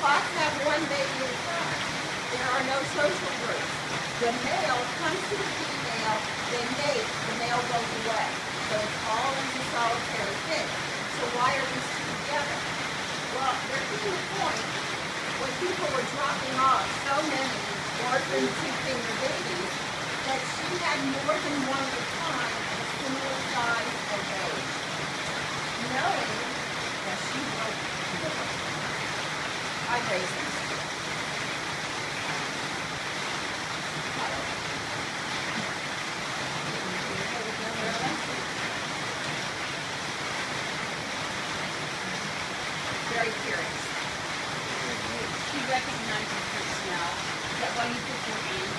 sloths have one baby at a time. There are no social groups. The male comes to the female, they mate, the male goes away. So it's all in a solitary thing. So why are these two together? Well, there came a point when people were dropping off so many orphan two-finger babies that she had more than one at a time I raised. Very curious. She recognizes her smell. That why you put your hand